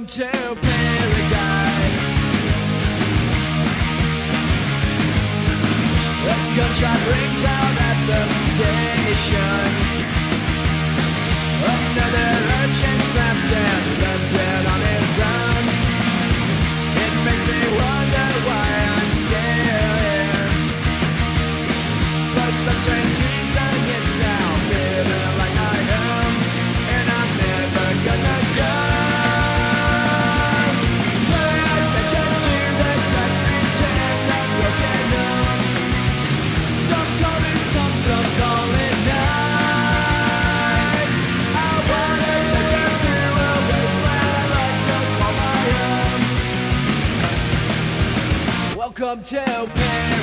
Welcome to paradise. A gunshot rings out at the station. Another urchin snaps and the dead on his own. It makes me wonder why I'm still here. But some strange dreams against my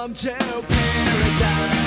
come to paradise.